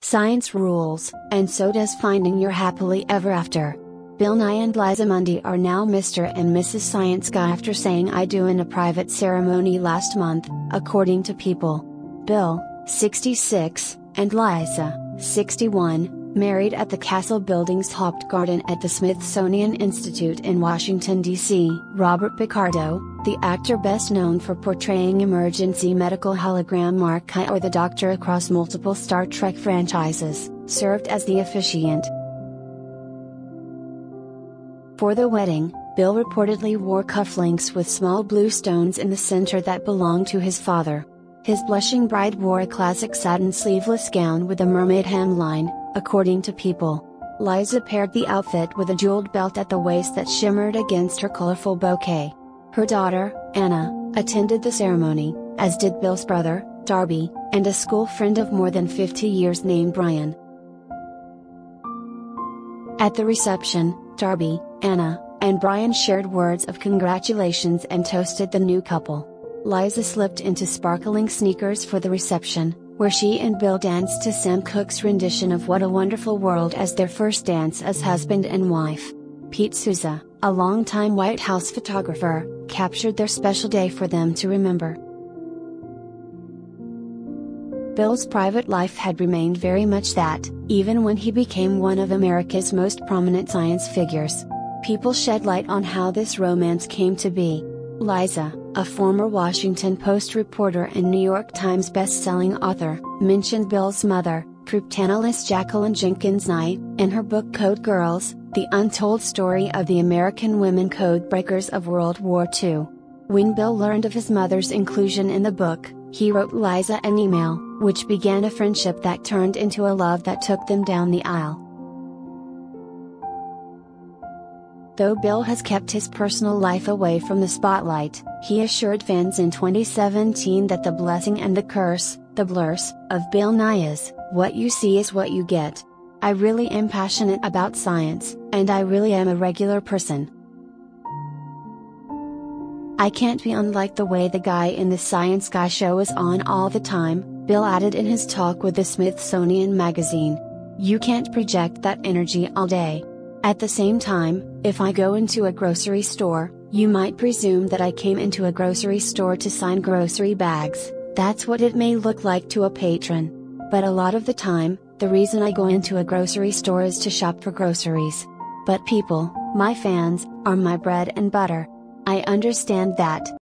Science rules, and so does finding your happily ever after. Bill Nye and Liza Mundy are now Mr. and Mrs. Science Guy after saying I do in a private ceremony last month, according to People. Bill, 66, and Liza, 61, married at the Castle Building's Haupt Garden at the Smithsonian Institute in Washington, D.C. Robert Picardo, the actor best known for portraying emergency medical hologram Mark or the Doctor across multiple Star Trek franchises, served as the officiant. For the wedding, Bill reportedly wore cufflinks with small blue stones in the center that belonged to his father. His blushing bride wore a classic satin sleeveless gown with a mermaid hemline, according to People. Liza paired the outfit with a jeweled belt at the waist that shimmered against her colorful bouquet. Her daughter, Anna, attended the ceremony, as did Bill's brother, Darby, and a school friend of more than 50 years named Brian. At the reception, Darby, Anna, and Brian shared words of congratulations and toasted the new couple. Liza slipped into sparkling sneakers for the reception, where she and Bill danced to Sam Cooke's rendition of What a Wonderful World as their first dance as husband and wife. Pete Souza, a longtime White House photographer, captured their special day for them to remember. Bill's private life had remained very much that, even when he became one of America's most prominent science figures. People shed light on how this romance came to be. Liza, a former Washington Post reporter and New York Times best-selling author, mentioned Bill's mother, cryptanalyst Jacqueline Jenkins Nye, in her book Code Girls, The Untold Story of the American Women Code Breakers of World War II. When Bill learned of his mother's inclusion in the book, he wrote Liza an email, which began a friendship that turned into a love that took them down the aisle. Though Bill has kept his personal life away from the spotlight, he assured fans in 2017 that the blessing and the curse, the blurs, of Bill Nye is, what you see is what you get. I really am passionate about science, and I really am a regular person. I can't be unlike the way the guy in the Science Guy show is on all the time, Bill added in his talk with the Smithsonian Magazine. You can't project that energy all day. At the same time, if I go into a grocery store, you might presume that I came into a grocery store to sign grocery bags, that's what it may look like to a patron. But a lot of the time, the reason I go into a grocery store is to shop for groceries. But people, my fans, are my bread and butter. I understand that.